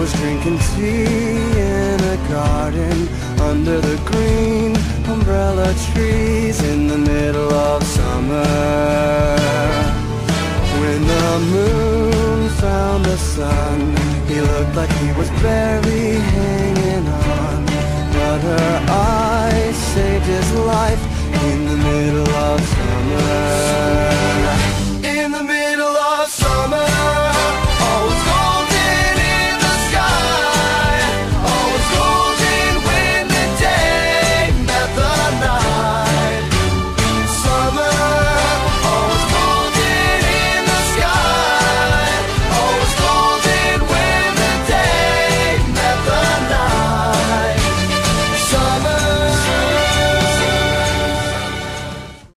was drinking tea in a garden under the green umbrella trees in the middle of summer. When the moon found the sun, he looked like he was barely hanging on. But her eyes saved his life in the middle of summer.